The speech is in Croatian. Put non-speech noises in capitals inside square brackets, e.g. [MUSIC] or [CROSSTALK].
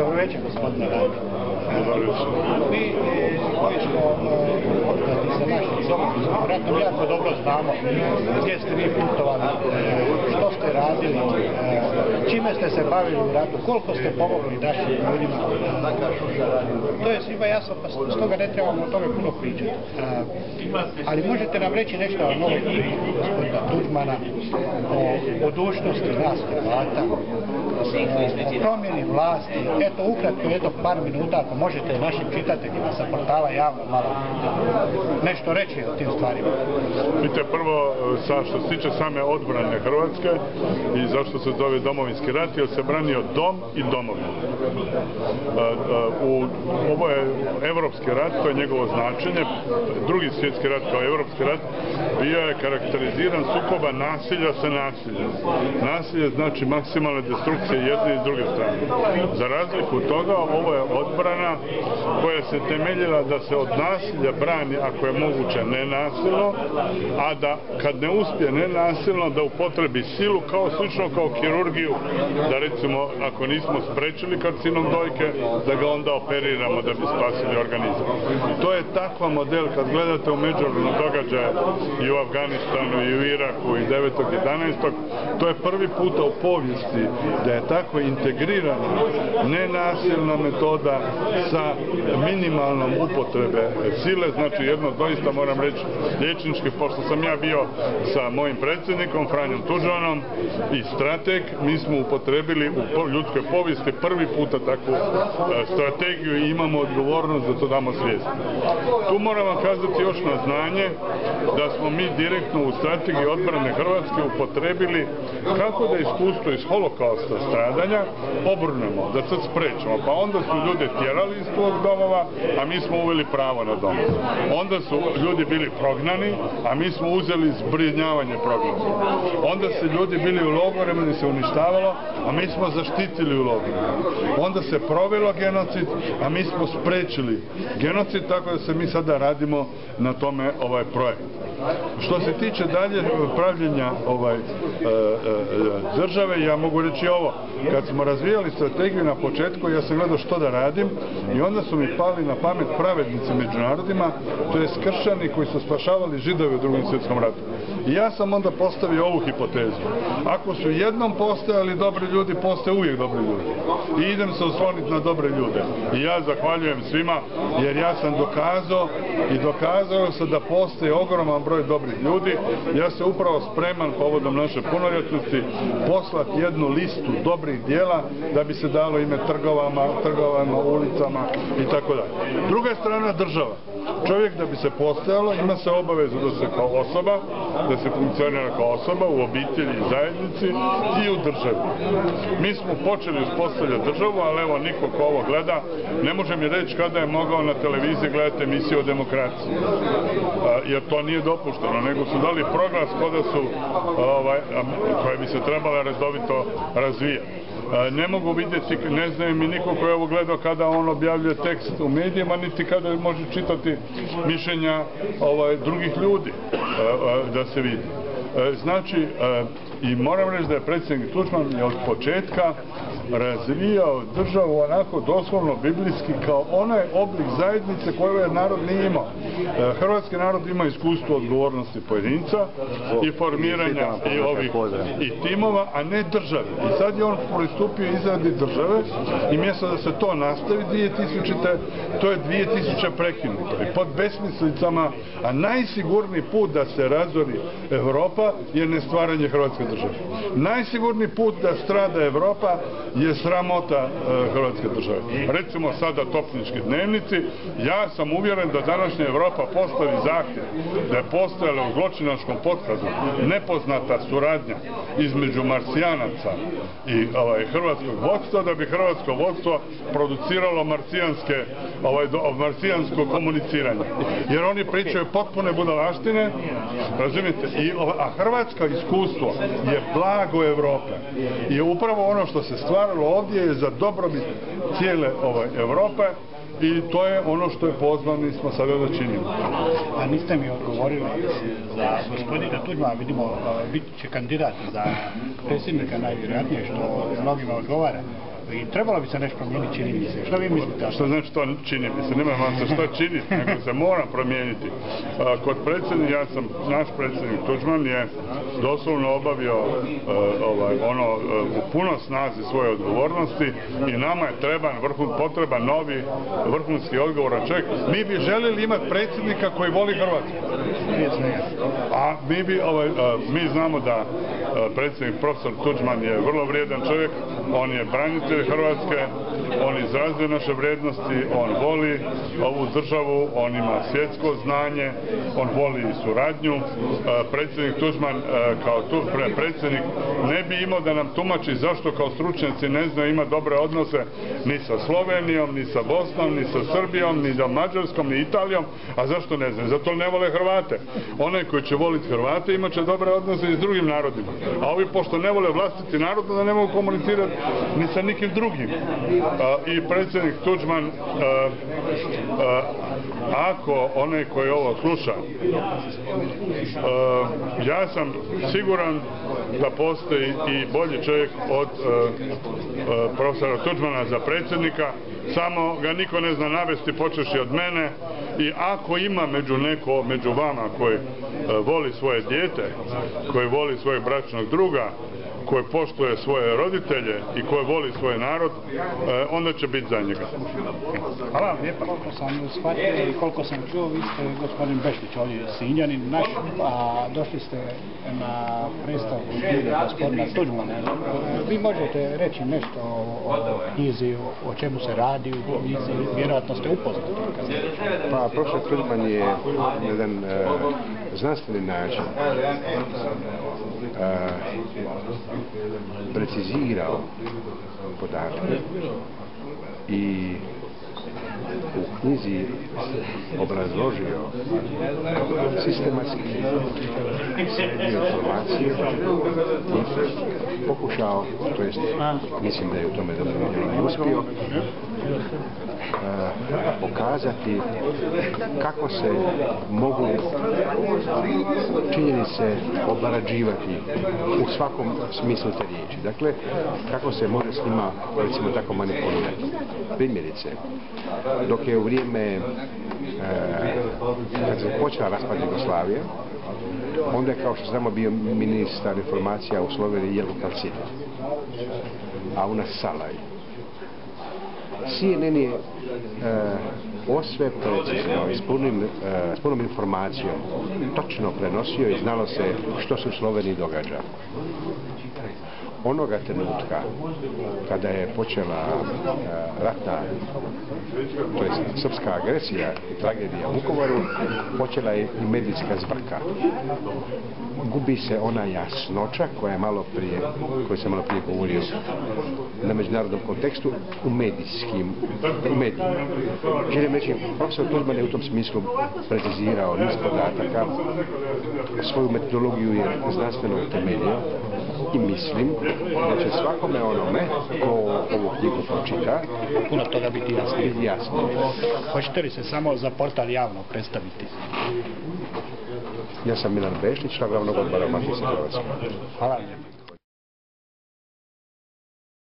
Dobro večer, gospodine Radi. Mi e, koji smo upoznati sa našim Domovinskim ratom jako dobro znamo gdje ste vi putovali, e, što ste radili, e, čime ste se bavili u ratu, koliko ste pomogli našim ljudima. To je svima jasno, pa stoga ne trebamo o tome puno pričati. Ali možete nam reći nešto o priči gospodina Tuđmana, o budućnosti nas Hrvata, promjeni vlasti, eto ukratko, eto par minuta ako možete našim čitateljima sa portala javno malo nešto reći o tim stvarima. Vidite, prvo, sa, što se tiče same odbrane Hrvatske i zašto se zove domovinski rat, jer se branio dom i domovina. U, ovo je evropski rat, to je njegovo značenje. Drugi svjetski rat kao evropski rat bio je karakteriziran sukoba nasilja sa nasiljem. Nasilje znači maksimalne destrukcije jedne i druge strane. Za razliku toga, ovo je odbrana koja se temeljila da se od nasilja brani ako je moguće nenasilno, a da kad ne uspije nenasilno da upotrebi silu kao slično kao kirurgiju, da recimo ako nismo sprečili karcinom dojke, da ga onda operiramo da bi spasili organizam. To je takva model kad gledate u međunarodnom događaje i u Afganistanu i u Iraku i 9.11. To je prvi puta u povijesti da je tako integrirana nenasilna metoda sa minimalnom upotrebe sile, znači jedno doista moram reći liječnički, pošto sam ja bio sa mojim predsjednikom Franjom Tužanom i strateg, mi smo upotrebili u ljudskoj povijesti prvi puta takvu e, strategiju i imamo odgovornost da to damo svijest. Tu moram vam kazati još na znanje da smo mi direktno u strategiji odbrane Hrvatske upotrebili kako da iskustvo iz holokausta stradanja obrnemo, da sad sprečemo. Pa onda su ljude tjerali iz tog domova, a mi smo uveli pravo na dom. Onda su ljudi bili prognani, a mi smo uzeli zbrinjavanje prognanih. Onda su ljudi bili u logorima gdje se uništavalo, a mi smo zaštitili u logorima. Onda se provelo genocid, a mi smo sprečili genocid, tako da se mi sada radimo na tome ovaj projekt. Što se tiče dalje pravljenja ovaj, e, e, države, ja mogu reći ovo. Kad smo razvijali strategiju na početku, ja sam gledao što da radim i onda su mi pali na pamet pravednici među narodima, to je skršani koji su spašavali židove u drugom svjetskom ratu. I ja sam onda postavio ovu hipotezu. Ako su jednom postojali dobri ljudi, postoje uvijek dobri ljudi. I idem se osloniti na dobre ljude. I ja zahvaljujem svima, jer ja sam dokazao i dokazao se da postoji ogroman broj dobrih ljudi. Ja se upravo spreman povodom naše punoljetnosti poslati jednu listu dobrih dijela da bi se dalo ime trgovama, trgovama, ulicama i tako dalje. Druga strana država. Čovjek da bi se postojalo ima se obavezu da se kao osoba, da se funkcionira kao osoba u obitelji i zajednici i u državi. Mi smo počeli uspostavljati državu, ali evo niko ko ovo gleda ne može mi reći kada je mogao na televiziji gledati emisiju o demokraciji. jer to nije dopušteno, nego su dali proglas kod su ovaj, koje bi se trebale redovito razvijati. Ne mogu vidjeti, ne znaju mi niko ko je ovo gledao kada on objavljuje tekst u medijima, niti kada može čitati mišljenja ovaj, drugih ljudi da se vidi. Znači, i moram reći da je predsjednik Tučman od početka razvijao državu onako doslovno biblijski kao onaj oblik zajednice koju je narod nije imao. E, hrvatski narod ima iskustvo odgovornosti pojedinca i formiranja i ovih i timova, a ne države. I sad je on pristupio izradi države i mjesto da se to nastavi 2000. to je 2000 prekinuto. I pod besmislicama, a najsigurniji put da se razori Europa je nestvaranje Hrvatske države. Najsigurniji put da strada Europa je sramota e, Hrvatske države. Recimo sada topnički dnevnici, ja sam uvjeren da današnja Europa postavi zahtjev da je postojala u zločinačkom potkazu nepoznata suradnja između marsijanaca i ovaj, hrvatskog vodstva, da bi hrvatsko vodstvo produciralo marsijanske, ovaj, marsijansko komuniciranje. Jer oni pričaju potpune budalaštine, razumijete, I, a hrvatsko iskustvo je blago Europe. I upravo ono što se stvaralo ovdje je za dobrobit cijele ove Europe i to je ono što je pozvani smo sada da činimo. A niste mi odgovorili za gospodina Tuđma, vidimo bit će kandidat za predsjednika najvjerojatnije što mnogima odgovara. I trebalo bi se nešto promijeniti, čini mi se. Što vi mislite? Što znači to čini mi se, nema vam se što činiti, [LAUGHS] nego se mora promijeniti. Kod predsjednika, ja sam, naš predsjednik Tuđman je doslovno obavio e, ovaj, ono e, u puno snazi svoje odgovornosti i nama je treban, vrhun, potreban novi vrhunski odgovoran čovjek. Mi bi željeli imati predsjednika koji voli Hrvatsku. Svega. A mi bi, ovaj, a, mi znamo da a, predsjednik profesor Tuđman je vrlo vrijedan čovjek, on je branitelj Hrvatske, on izrazuje naše vrijednosti, on voli ovu državu, on ima svjetsko znanje, on voli suradnju. A, Predsjednik Tuđman kao tu, pre- predsjednik ne bi imao da nam tumači zašto kao stručnjaci ne znaju ima dobre odnose ni sa Slovenijom, ni sa Bosnom, ni sa Srbijom, ni sa Mađarskom, ni Italijom, a zašto ne znaju? Zato ne vole Hrvate. Onaj koji će voliti Hrvate imat će dobre odnose i s drugim narodima. A ovi pošto ne vole vlastiti narod, onda ne mogu komunicirati ni sa nikim drugim. I predsjednik Tuđman, ako onaj koji ovo sluša, ja sam siguran da postoji i bolji čovjek od profesora Tuđmana za predsjednika, samo ga niko ne zna navesti počeši od mene i ako ima među neko, među vama koji e, voli svoje dijete, koji voli svojeg bračnog druga, koji poštuje svoje roditelje i koji voli svoj narod, e, onda će biti za njega. Hvala vam lijepa. Koliko sam shvatio i koliko sam čuo, vi ste gospodin Bešić, ovdje Sinjanin naš, a došli ste na predstavu knjige gospodina Tuđmana. Vi možete reći nešto o, o knjizi, o, čemu se radi u knjizi, vjerojatno ste upoznati. Pa, profesor Tuđman je jedan e, znanstveni način precizirao podatke. I u knjizi obrazložio sistematski informacije i pokušao, to jest mislim da je u tome dobro uspio, pokazati kako se mogu činjenice obarađivati u svakom smislu te riječi. Dakle, kako se može s njima, recimo tako, manipulirati. Primjerice, dok je u vrijeme e, kad se počela raspad Jugoslavije, onda je kao što znamo bio ministar informacija u Sloveniji Jelko Kalcin, a u nas Salaj. CNN je osve precizno i s punom informacijom točno prenosio i znalo se što se u Sloveniji događa. Onoga trenutka kada je počela e, ratna, to je srpska agresija i tragedija u Vukovaru, počela je i medijska zbrka. Gubi se ona jasnoća koja je malo prije, koju sam malo prije govorio na međunarodnom kontekstu u medijskim, u medijima. Želim reći, profesor Tuđman je u tom smislu precizirao niz podataka, svoju metodologiju je znanstveno utemeljio i mislim da će svakome onome ko ovu knjigu pročita Puno toga biti jasno. Hoćete li se samo za portal javno predstaviti? Ja sam Milan Bešić, član glavnog odbora Matice Hrvatske. Hvala.